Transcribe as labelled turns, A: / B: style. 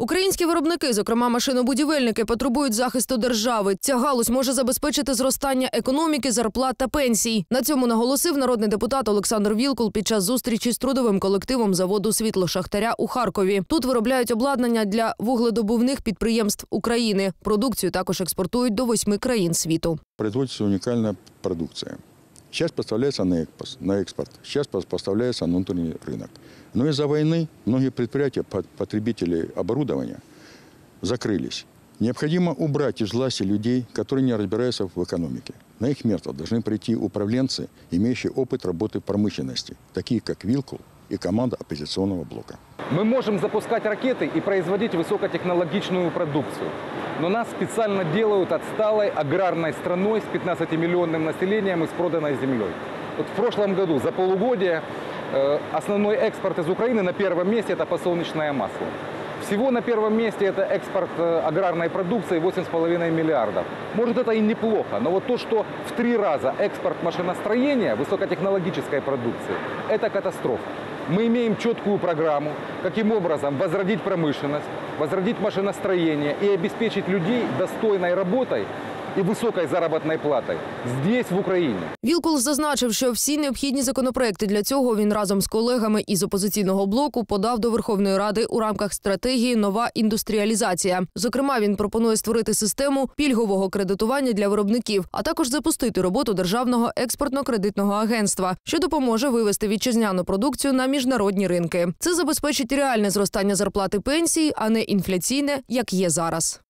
A: Українські виробники, зокрема машинобудівельники, потребують захисту держави. Ця галузь може забезпечити зростання економіки, зарплат та пенсій. На цьому наголосив народний депутат Олександр Вілкул під час зустрічі з трудовим колективом заводу світло Шахтаря у Харкові. Тут виробляють обладнання для вугледобувних підприємств України. Продукцію також експортують до восьми країн світу.
B: производится уникальная продукция. Сейчас поставляется на экспорт, на экспорт. сейчас пос- поставляется на внутренний рынок. Но из-за войны многие предприятия, по- потребители оборудования, закрылись. Необходимо убрать из власти людей, которые не разбираются в экономике. На их место должны прийти управленцы, имеющие опыт работы в промышленности, такие как Вилкул и команда оппозиционного блока.
C: Мы можем запускать ракеты и производить высокотехнологичную продукцию. Но нас специально делают отсталой аграрной страной с 15-миллионным населением и с проданной землей. Вот в прошлом году за полугодие э, основной экспорт из Украины на первом месте – это подсолнечное масло. Всего на первом месте это экспорт э, аграрной продукции 8,5 миллиардов. Может это и неплохо, но вот то, что в три раза экспорт машиностроения, высокотехнологической продукции, это катастрофа. Мы имеем четкую программу, каким образом возродить промышленность, возродить машиностроение и обеспечить людей достойной работой и высокой заработной платой здесь, в Украине.
A: Вілкул зазначив, що всі необхідні законопроекти для цього він разом з колегами із опозиційного блоку подав до Верховної Ради у рамках стратегії Нова індустріалізація. Зокрема, він пропонує створити систему пільгового кредитування для виробників, а також запустити роботу державного експортно-кредитного агентства, що допоможе вивести вітчизняну продукцію на міжнародні ринки. Це забезпечить реальне зростання зарплати пенсій, а не інфляційне, як є зараз.